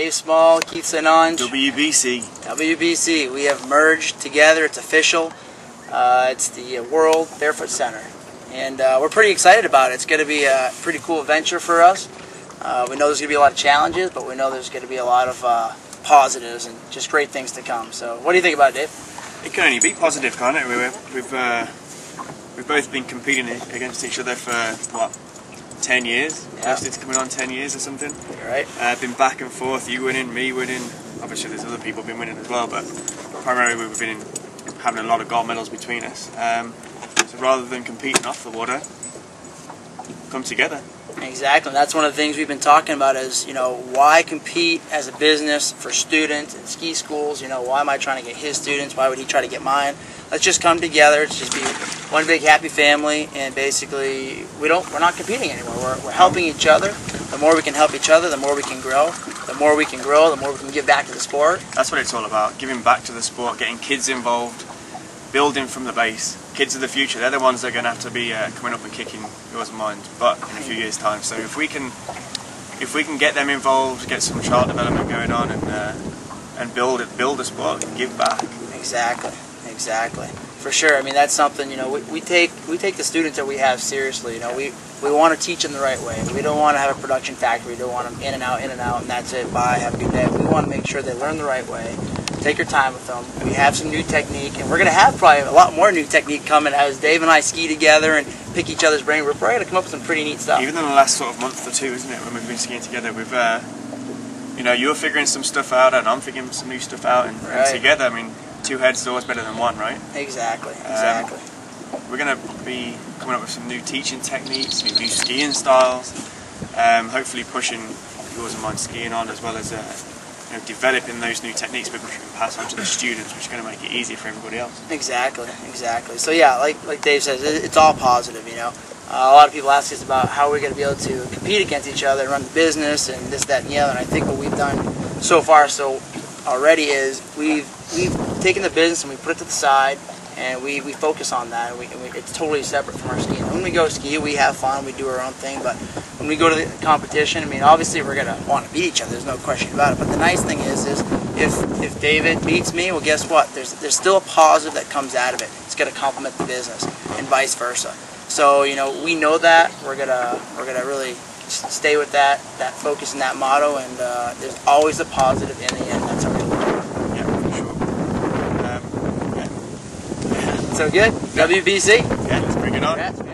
Dave Small, Keith St. Onge, WBC. WBC. We have merged together. It's official. Uh, it's the World Barefoot Center, and uh, we're pretty excited about it. It's going to be a pretty cool venture for us. Uh, we know there's going to be a lot of challenges, but we know there's going to be a lot of uh, positives and just great things to come. So, what do you think about it, Dave? It can only be positive, can't it? We were, we've uh, we've both been competing against each other for what ten years. Yeah. To coming on ten years or something. All right. Uh, been back and forth. You winning, me winning. Obviously, there's other people been winning as well, but primarily we've been having a lot of gold medals between us. Um, so rather than competing off the water, come together. Exactly. That's one of the things we've been talking about is, you know, why compete as a business for students and ski schools? You know, why am I trying to get his students? Why would he try to get mine? Let's just come together. It's just be one big happy family and basically we don't we're not competing anymore. We're, we're helping each other. The more we can help each other, the more we can grow. The more we can grow, the more we can give back to the sport. That's what it's all about. Giving back to the sport, getting kids involved, building from the base. Kids of the future, they're the ones that are going to have to be uh, coming up and kicking yours and mine's butt in a few years' time. So if we can, if we can get them involved, get some child development going on, and uh, and build it, build a sport, give back. Exactly, exactly. For sure. I mean, that's something you know we, we take we take the students that we have seriously. You know, we we want to teach them the right way. We don't want to have a production factory. We don't want them in and out, in and out, and that's it. Bye, have a good day. We want to make sure they learn the right way. Take your time with them. We have some new technique, and we're gonna have probably a lot more new technique coming as Dave and I ski together and pick each other's brain. We're probably gonna come up with some pretty neat stuff. Even in the last sort of month or two, isn't it, when we've been skiing together, we've, uh, you know, you're figuring some stuff out, and I'm figuring some new stuff out, and, and together, I mean, two heads is always better than one, right? Exactly, exactly. We're going to be coming up with some new teaching techniques, new, new skiing styles, um, hopefully pushing yours and mine skiing on, as well as uh, you know, developing those new techniques which we can pass on to the students, which is going to make it easier for everybody else. Exactly, exactly. So yeah, like like Dave says, it, it's all positive. You know, uh, a lot of people ask us about how we're going to be able to compete against each other, run the business, and this, that, and the other. And I think what we've done so far, so already is we've we've taken the business and we put it to the side, and we, we focus on that. We, we, it's totally separate from our skiing. When we go ski, we have fun, we do our own thing. But when we go to the competition, I mean, obviously we're gonna want to beat each other. There's no question about it. But the nice thing is, is if if David beats me, well, guess what? There's there's still a positive that comes out of it. It's gonna complement the business, and vice versa. So you know, we know that we're gonna we're gonna really stay with that that focus and that motto. And uh, there's always a positive in the end. That's how we look at it. Yeah, for sure. Um, yeah, So good. WBC. yeah, let's bring it on. Congrats.